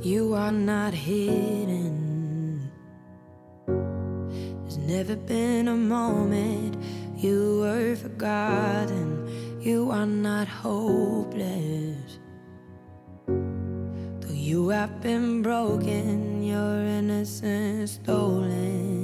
You are not hidden. There's never been a moment you were forgotten. You are not hopeless. Though you have been broken, your innocence stolen.